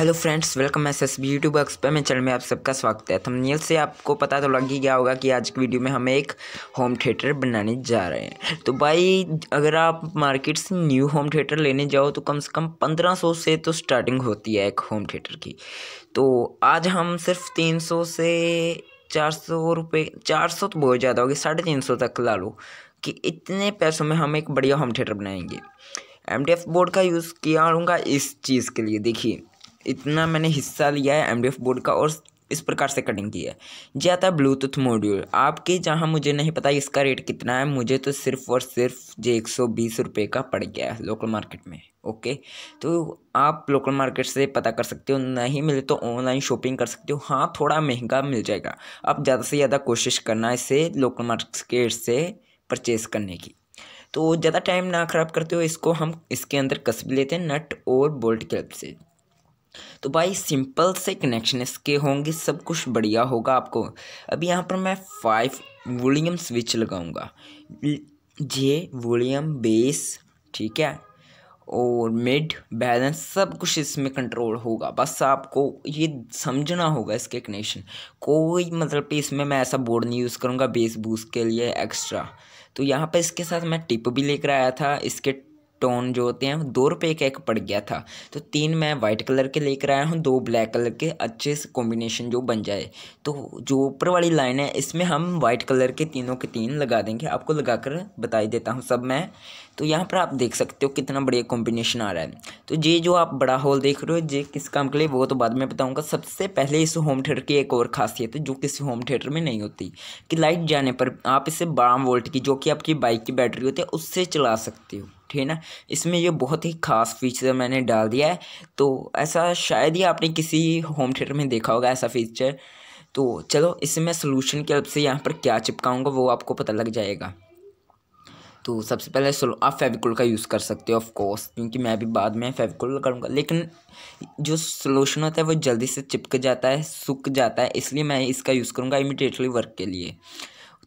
Hello friends, welcome S S B YouTube experiment channel में आप सबका स्वागत है। थंबनेल से आपको पता तो लग ही गया होगा कि आज की वीडियो में हम एक होम थिएटर बनाने जा रहे हैं। तो भाई, अगर आप मार्केट से न्यू होम थिएटर लेने जाओ तो कम से कम पंद्रह सौ से तो स्टार्टिंग होती है एक होम थिएटर की। तो आज हम सिर्फ़ तीन सौ से चार सौ रुपये चार सौ तो बहुत ज़्यादा होगी साढ़े तीन सौ तक ला लो कि इतने पैसों में हम एक बढ़िया होम थिएटर बनाएँगे। एमडीएफ बोर्ड का यूज़ किया करूँगा इस चीज़ के लिए, देखिए। इतना मैंने हिस्सा लिया है एमडीएफ बोर्ड का और इस प्रकार से कटिंग की है। जी आता है ब्लूटूथ मॉड्यूल आपके जहाँ मुझे नहीं पता इसका रेट कितना है, मुझे तो सिर्फ़ और सिर्फ़ जे एक सौ बीस रुपये का पड़ गया है लोकल मार्केट में ओके तो आप लोकल मार्केट से पता कर सकते हो, नहीं मिले तो ऑनलाइन शॉपिंग कर सकते हो। हाँ थोड़ा महँगा मिल जाएगा। आप ज़्यादा से ज़्यादा कोशिश करना इसे लोकल मार्केट से परचेज़ करने की। तो ज़्यादा टाइम ना ख़राब करते हो इसको हम इसके अंदर कस भी लेते हैं नट और बोल्ट के हेल्प से। तो भाई सिंपल से कनेक्शन इसके होंगे, सब कुछ बढ़िया होगा आपको। अभी यहाँ पर मैं फाइव वॉल्यूम स्विच लगाऊँगा। जे वॉल्यूम बेस ठीक है? और मिड बैलेंस सब कुछ इसमें कंट्रोल होगा। बस आपको ये समझना होगा इसके कनेक्शन कोई मतलब कि इसमें मैं ऐसा बोर्ड नहीं यूज़ करूँगा बेस बूस के लिए एक्स्ट्रा तो यहाँ पर इसके साथ मैं टिप भी लेकर आया था, इसके टोन जो होते हैं, दो रुपये का एक पड़ गया था। तो तीन मैं वाइट कलर के लेकर आया हूँ, दो ब्लैक कलर के, अच्छे से कॉम्बिनेशन जो बन जाए। तो जो ऊपर वाली लाइन है, इसमें हम वाइट कलर के तीनों के तीन लगा देंगे। आपको लगाकर बता ही देता हूँ सब मैं। तो यहाँ पर आप देख सकते हो कितना बढ़िया कॉम्बिनेशन आ रहा है। तो ये जो आप बड़ा हॉल देख रहे हो, ये किस काम के लिए, वो तो बाद में बताऊँगा। सबसे पहले इस होम थिएटर की एक और खासियत है, जो किसी होम थिएटर में नहीं होती, कि लाइट जाने पर आप इसे बारह वोल्ट की, जो कि आपकी बाइक की बैटरी होती है, उससे चला सकते हो। ठीक है ना? इसमें ये बहुत ही ख़ास फीचर मैंने डाल दिया है। तो ऐसा शायद ही आपने किसी होम थिएटर में देखा होगा ऐसा फीचर तो चलो, इसमें मैं सोलूशन की हेल्प से यहाँ पर क्या चिपकाऊँगा वो आपको पता लग जाएगा। तो सबसे पहले आप फेविकोल का यूज़ कर सकते हो ऑफ़ कोर्स क्योंकि मैं भी बाद में फेविकोल करूँगा। लेकिन जो सोलूशन होता है वो जल्दी से चिपक जाता है, सूख जाता है, इसलिए मैं इसका यूज़ करूँगा इमिडिएटली वर्क के लिए।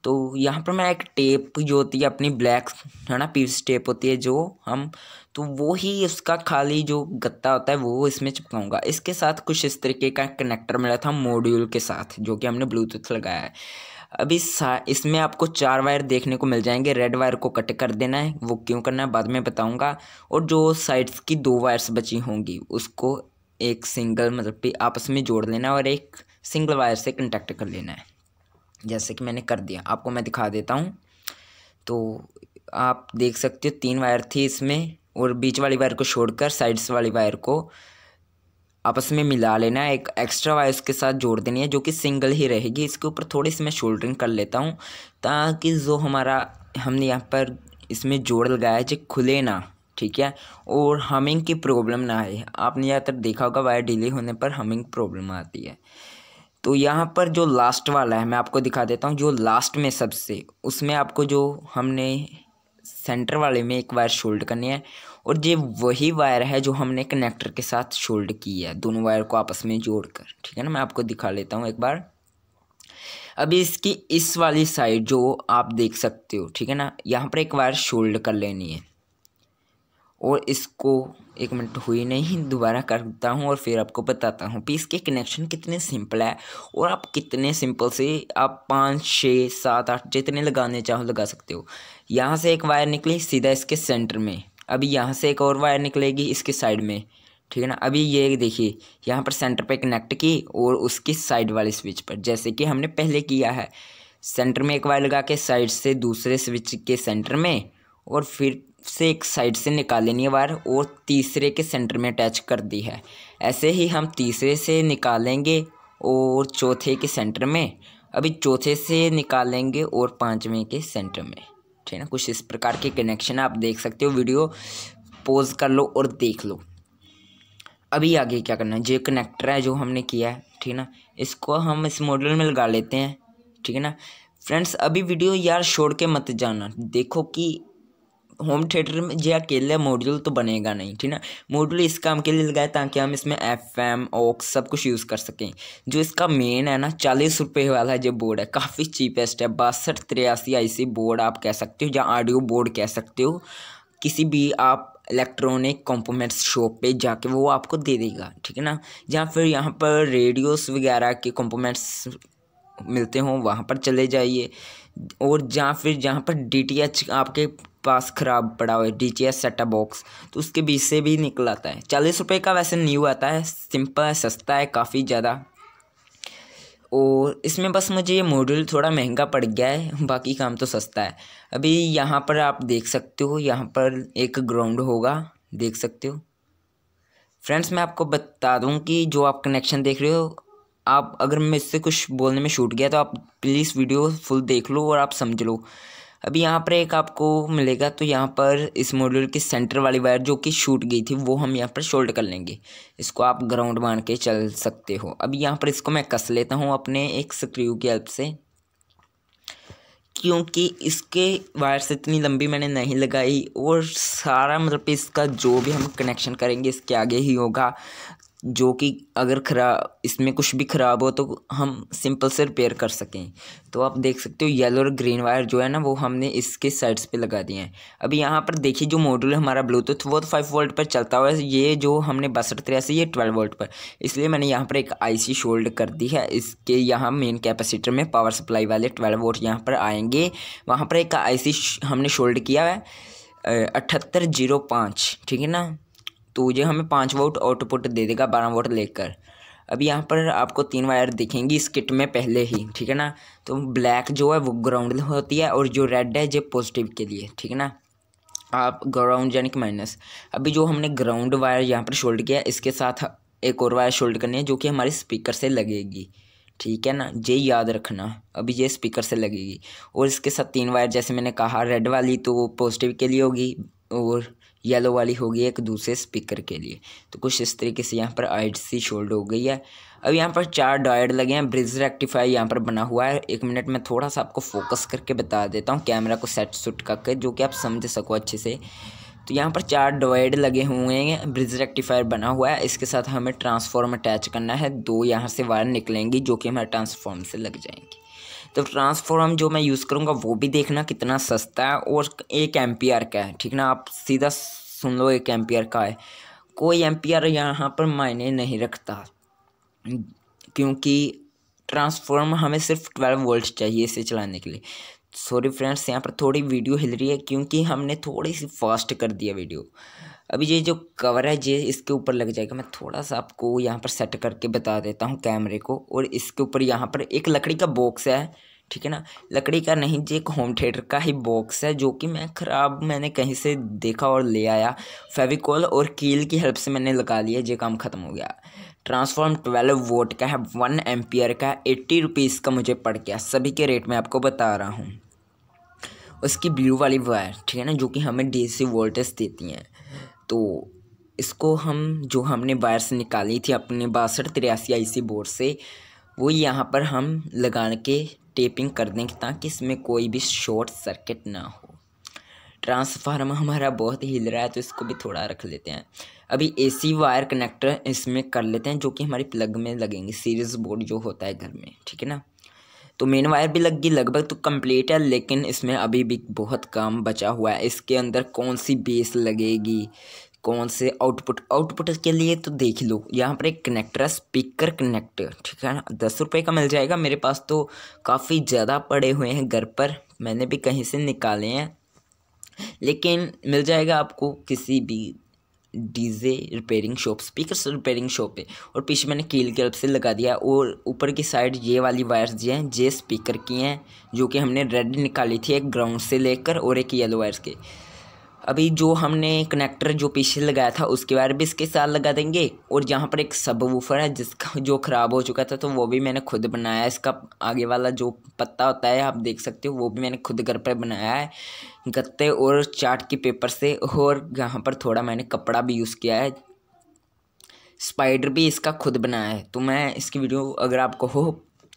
तो यहाँ पर मैं एक टेप जो होती है अपनी ब्लैक, है ना, पीस टेप होती है जो हम तो वो ही उसका खाली जो गत्ता होता है वो इसमें चिपकाऊँगा। इसके साथ कुछ इस तरीके का कनेक्टर मिला था मॉड्यूल के साथ, जो कि हमने ब्लूटूथ लगाया है। अभी इसमें आपको चार वायर देखने को मिल जाएँगे। रेड वायर को कट कर देना है, वो क्यों करना है बाद में बताऊँगा। और जो साइड्स की दो वायर्स बची होंगी, उसको एक सिंगल मतलब कि आपस में जोड़ लेना और एक सिंगल वायर से कंटेक्ट कर लेना है। जैसे कि मैंने कर दिया। आपको मैं दिखा देता हूँ। तो आप देख सकते हो तीन वायर थी इसमें और बीच वाली वायर को छोड़कर साइड्स वाली वायर को आपस में मिला लेना एक एक्स्ट्रा वायर उसके साथ जोड़ देनी है जो कि सिंगल ही रहेगी। इसके ऊपर थोड़ी सी मैं शोल्डरिंग कर लेता हूँ ताकि जो हमारा हमने यहाँ पर इसमें जोड़ लगाया है, जो खुले ना, ठीक है? और हमिंग की प्रॉब्लम ना आए। आपने ज़्यादातर देखा होगा, वायर डिले होने पर हमिंग प्रॉब्लम आती है। तो यहाँ पर जो लास्ट वाला है, मैं आपको दिखा देता हूँ, जो लास्ट में सबसे, उसमें आपको जो हमने सेंटर वाले में एक वायर शोल्ड करनी है और ये वही वायर है जो हमने कनेक्टर के साथ शोल्ड की है, दोनों वायर को आपस में जोड़कर, ठीक है ना? मैं आपको दिखा लेता हूँ एक बार। अभी इसकी इस वाली साइड जो आप देख सकते हो, ठीक है ना? यहाँ पर एक वायर शोल्ड कर लेनी है। और इसको एक मिनट हुई नहीं, दोबारा करता हूँ और फिर आपको बताता हूँ पीस के कनेक्शन कितने सिंपल है और आप कितने सिंपल से आप पाँच, छः, सात, आठ जितने लगाने चाहो लगा सकते हो। यहाँ से एक वायर निकली सीधा इसके सेंटर में। अभी यहाँ से एक और वायर निकलेगी इसके साइड में। ठीक है ना? अभी ये देखिए, यहाँ पर सेंटर पे कनेक्ट की और उसकी साइड वाले स्विच पर। जैसे कि हमने पहले किया है सेंटर में एक वायर लगा के साइड से दूसरे स्विच के सेंटर में और फिर से एक साइड से निकाल लेनी है वायर और तीसरे के सेंटर में अटैच कर दी है। ऐसे ही हम तीसरे से निकालेंगे और चौथे के सेंटर में। अभी चौथे से निकालेंगे और पाँचवें के सेंटर में। ठीक है ना? कुछ इस प्रकार के कनेक्शन आप देख सकते हो। वीडियो पोज कर लो और देख लो। अभी आगे क्या करना है? जो कनेक्टर है, जो हमने किया है, ठीक है ना? इसको हम इस मॉडल में लगा लेते हैं। ठीक है ना? फ्रेंड्स, अभी वीडियो यार छोड़ के मत जाना। देखो कि होम थिएटर में जो अकेले मॉड्यूल तो बनेगा नहीं, ठीक ना? मॉड्यूल इस काम के लिए लगाए ताकि हम इसमें एफ़ एम ओक्स सब कुछ यूज़ कर सकें। जो इसका मेन है ना, चालीस रुपये वाला जो बोर्ड है, काफ़ी चीपेस्ट है। बासठ, तिरासी ऐसी बोर्ड आप कह सकते हो, या ऑडियो बोर्ड कह सकते हो। किसी भी आप इलेक्ट्रॉनिक कॉम्पोनेंट्स शॉप पे जाके वो आपको दे देगा, ठीक है ना? या फिर यहाँ पर रेडियोस वगैरह के कॉम्पोनेंट्स मिलते हों, वहाँ पर चले जाइए। और जहाँ फिर, जहाँ पर डीटीएच आपके पास ख़राब पड़ा हुआ है D T S setup box तो उसके बीच से भी निकल आता है। चालीस रुपये का वैसे न्यू आता है सिंपल है, सस्ता है, काफ़ी ज़्यादा। और इसमें बस मुझे ये मॉड्यूल थोड़ा महँगा पड़ गया है, बाकी काम तो सस्ता है। अभी यहाँ पर आप देख सकते हो, यहाँ पर एक ग्राउंड होगा, देख सकते हो। फ्रेंड्स मैं आपको बता दूँ कि जो आप कनेक्शन देख रहे हो, आप अगर मैं इससे कुछ बोलने में छूट गया तो आप प्लीज़ वीडियो फुल देख लो और आप समझ लो। अभी यहाँ पर एक आपको मिलेगा तो यहाँ पर इस मॉड्यूल की सेंटर वाली वायर जो कि शूट गई थी, वो हम यहाँ पर शोल्ड कर लेंगे। इसको आप ग्राउंड मान के चल सकते हो। अभी यहाँ पर इसको मैं कस लेता हूँ अपने एक स्क्रू की हेल्प से। क्योंकि इसके वायर से इतनी लंबी मैंने नहीं लगाई, और सारा मतलब इसका जो भी हम कनेक्शन करेंगे, इसके आगे ही होगा। जो कि अगर ख़राब इसमें कुछ भी ख़राब हो तो हम सिंपल से रिपेयर कर सकें। तो आप देख सकते हो येलो और ग्रीन वायर जो है ना, वो हमने इसके साइड्स पे लगा दिए हैं। अभी यहाँ पर देखिए जो मॉड्यूल हमारा ब्लूटूथ वो तो फाइव वोल्ट पर चलता हुआ है। ये जो हमने बासठ तिरासी ये ट्वेल्व वोल्ट पर। इसलिए मैंने यहाँ पर एक आईसी शोल्ड कर दी है। इसके यहाँ मेन कैपेसिटर में पावर सप्लाई वाले ट्वेल्व वोल्ट यहाँ पर आएँगे। वहाँ पर एक आईसी हमने शोल्ड किया है अठहत्तर ज़ीरो पाँच, ठीक है ना? तो ये हमें पाँच वोट आउटपुट दे देगा, बारह वोट लेकर। अभी यहाँ पर आपको तीन वायर दिखेंगी इस किट में पहले ही, ठीक है ना? तो ब्लैक जो है वो ग्राउंड होती है और जो रेड है जो पॉजिटिव के लिए, ठीक है ना? आप ग्राउंड यानी कि माइनस। अभी जो हमने ग्राउंड वायर यहाँ पर शोल्ड किया, इसके साथ एक और वायर शोल्ड करनी है जो कि हमारे स्पीकर से लगेगी, ठीक है ना? ये याद रखना, अभी ये स्पीकर से लगेगी। और इसके साथ तीन वायर, जैसे मैंने कहा, रेड वाली तो पॉजिटिव के लिए होगी और येलो वाली हो होगी एक दूसरे स्पीकर के लिए। तो कुछ इस तरीके से यहाँ पर आइड सी शोल्ड हो गई है। अब यहाँ पर चार डायड लगे हैं। ब्रिज रेक्टिफाई यहाँ पर बना हुआ है। एक मिनट में थोड़ा सा आपको फोकस करके बता देता हूँ कैमरा को सेट सुट करके जो कि आप समझ सको अच्छे से। तो यहाँ पर चार डिवाइड लगे हुए हैं। ब्रिज रेक्टिफायर बना हुआ है। इसके साथ हमें ट्रांसफॉर्म अटैच करना है। दो यहाँ से वायर निकलेंगी, जो कि हमारे ट्रांसफॉर्म से लग जाएँगी। तो ट्रांसफॉर्म जो मैं यूज़ करूँगा वो भी देखना कितना सस्ता है और एक एम्पियर का है, ठीक ना? आप सीधा सुन लो एक एम्पियर का है। कोई एम्पियर यहाँ पर मायने नहीं रखता, क्योंकि ट्रांसफॉर्म हमें सिर्फ़ ट्वेल्व वोल्ट चाहिए इसे चलाने के लिए। सॉरी फ्रेंड्स यहाँ पर थोड़ी वीडियो हिल रही है, क्योंकि हमने थोड़ी सी फास्ट कर दिया वीडियो। अभी ये जो कवर है, ये इसके ऊपर लग जाएगा। मैं थोड़ा सा आपको यहाँ पर सेट करके बता देता हूँ कैमरे को और इसके ऊपर यहाँ पर एक लकड़ी का बॉक्स है, ठीक है ना? लकड़ी का नहीं जी एक होम थिएटर का ही बॉक्स है, जो कि मैं ख़राब मैंने कहीं से देखा और ले आया। फेविकॉल और कील की हेल्प से मैंने लगा लिया, ये काम ख़त्म हो गया। ट्रांसफॉर्म ट्वेल्व वोट का है वन एम्पियर का एट्टी रुपीज़ का मुझे पड़ गया। सभी के रेट में आपको बता रहा हूँ। उसकी ब्लू वाली वायर ठीक है ना? जो कि हमें सी वोल्टेज देती हैं। तो इसको हम, जो हमने वायर से निकाली थी अपने बासठ तिरासी आई सी बोर्ड से, वो यहाँ पर हम लगा के टेपिंग कर देंगे ताकि इसमें कोई भी शॉर्ट सर्किट ना हो। ट्रांसफार्म हमारा बहुत हिल रहा है तो इसको भी थोड़ा रख लेते हैं। अभी एसी वायर कनेक्टर इसमें कर लेते हैं, जो कि हमारी प्लग में लगेंगे, सीरीज़ बोर्ड जो होता है घर में, ठीक है ना? तो मेन वायर भी लग गई, लगभग तो कंप्लीट है, लेकिन इसमें अभी भी बहुत काम बचा हुआ है। इसके अंदर कौन सी बेस लगेगी, कौन से आउटपुट आउटपुट के लिए तो देख लो, यहाँ पर एक कनेक्टर है स्पीकर कनेक्टर ठीक है ना? दस रुपये का मिल जाएगा। मेरे पास तो काफ़ी ज़्यादा पड़े हुए हैं घर पर, मैंने भी कहीं से निकाले हैं, लेकिन मिल जाएगा आपको किसी भी DJ repairing shop, speaker repairing shop है। और पीछे मैंने कील के से लगा दिया और ऊपर की साइड ये वाली वायर्स जो हैं जे स्पीकर की हैं, जो कि हमने रेड निकाली थी एक ग्राउंड से लेकर और एक येलो वायर्स के। अभी जो हमने कनेक्टर जो पीछे लगाया था, उसके वायर भी इसके साथ लगा देंगे। और जहाँ पर एक सब वूफर है, जिसका जो ख़राब हो चुका था तो वो भी मैंने खुद बनाया है। इसका आगे वाला जो पत्ता होता है, आप देख सकते हो, वो भी मैंने खुद घर पर बनाया है। गत्ते और चाट के पेपर से, और यहाँ पर थोड़ा मैंने कपड़ा भी यूज़ किया है। स्पाइडर भी इसका खुद बनाया है। तो मैं इसकी वीडियो अगर आपको हो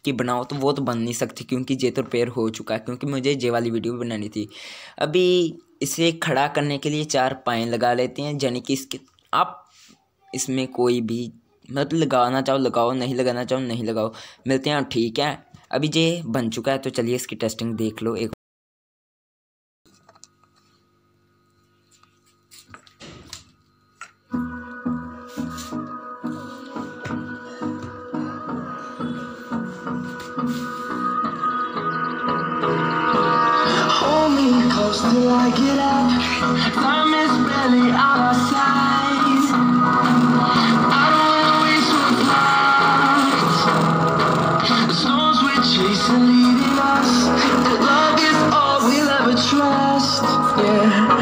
कि बनाओ तो वो तो बन नहीं सकती, क्योंकि जे तो रिपेयर हो चुका है, क्योंकि मुझे जे वाली वीडियो भी बनानी थी। अभी इसे खड़ा करने के लिए चार पाए लगा लेते हैं, यानी कि इसके, आप इसमें कोई भी मतलब लगाना चाहो, लगाओ, नहीं लगाना चाहो, नहीं लगाओ। मिलते हैं, ठीक है? अभी ये बन चुका है तो चलिए इसकी टेस्टिंग देख लो एक till I get up. Time is barely on our side. I don't wanna waste what's left. The storms we chase are leading us. Love is all we'll ever trust. Yeah.